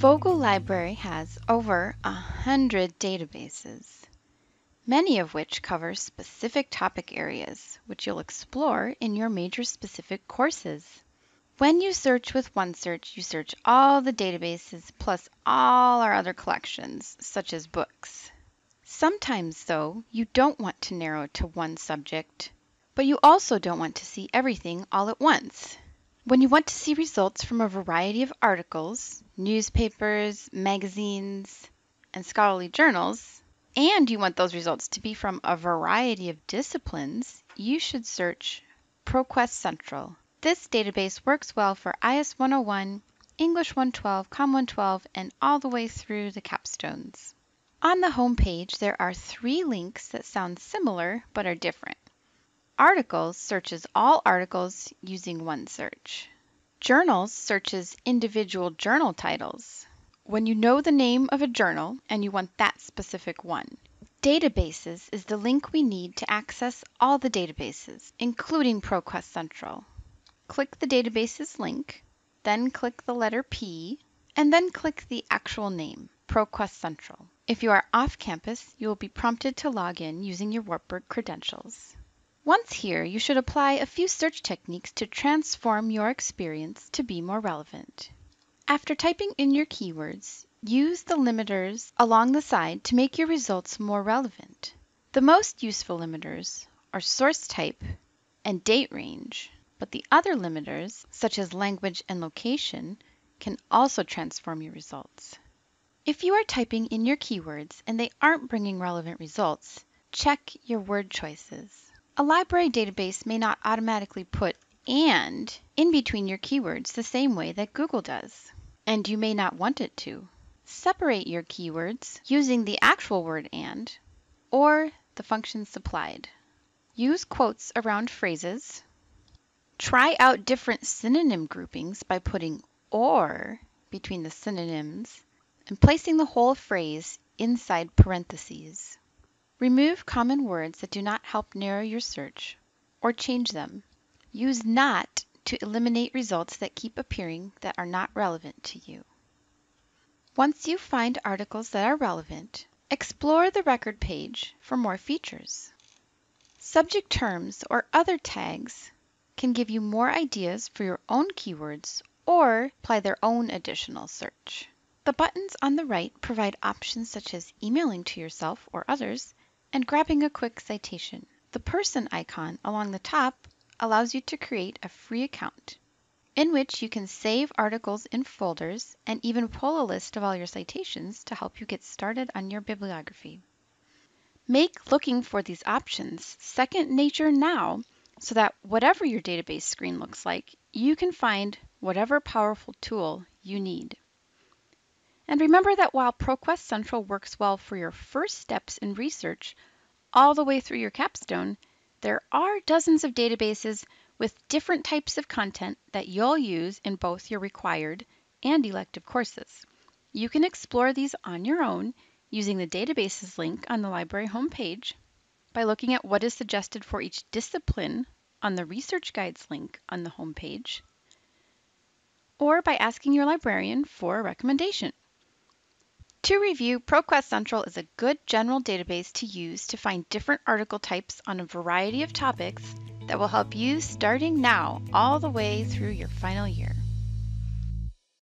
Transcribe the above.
Vogel Library has over a hundred databases, many of which cover specific topic areas, which you'll explore in your major specific courses. When you search with OneSearch, you search all the databases plus all our other collections, such as books. Sometimes, though, you don't want to narrow to one subject, but you also don't want to see everything all at once. When you want to see results from a variety of articles, newspapers, magazines, and scholarly journals, and you want those results to be from a variety of disciplines, you should search ProQuest Central. This database works well for IS 101, English 112, Com 112, and all the way through the capstones. On the home page, there are three links that sound similar but are different. Articles searches all articles using OneSearch. Journals searches individual journal titles. When you know the name of a journal and you want that specific one. Databases is the link we need to access all the databases, including ProQuest Central. Click the Databases link, then click the letter P, and then click the actual name, ProQuest Central. If you are off campus, you will be prompted to log in using your Wartburg credentials. Once here, you should apply a few search techniques to transform your experience to be more relevant. After typing in your keywords, use the limiters along the side to make your results more relevant. The most useful limiters are source type and date range, but the other limiters, such as language and location, can also transform your results. If you are typing in your keywords and they aren't bringing relevant results, check your word choices. A library database may not automatically put and in between your keywords the same way that Google does, and you may not want it to. Separate your keywords using the actual word and or the function supplied. Use quotes around phrases. Try out different synonym groupings by putting or between the synonyms and placing the whole phrase inside parentheses. Remove common words that do not help narrow your search, or change them. Use not to eliminate results that keep appearing that are not relevant to you. Once you find articles that are relevant, explore the record page for more features. Subject terms or other tags can give you more ideas for your own keywords or apply their own additional search. The buttons on the right provide options such as emailing to yourself or others and grabbing a quick citation. The person icon along the top allows you to create a free account in which you can save articles in folders and even pull a list of all your citations to help you get started on your bibliography. Make looking for these options second nature now so that whatever your database screen looks like, you can find whatever powerful tool you need. And remember that while ProQuest Central works well for your first steps in research all the way through your capstone, there are dozens of databases with different types of content that you'll use in both your required and elective courses. You can explore these on your own using the databases link on the library homepage, by looking at what is suggested for each discipline on the research guides link on the homepage, or by asking your librarian for a recommendation. To review, ProQuest Central is a good general database to use to find different article types on a variety of topics that will help you starting now all the way through your final year.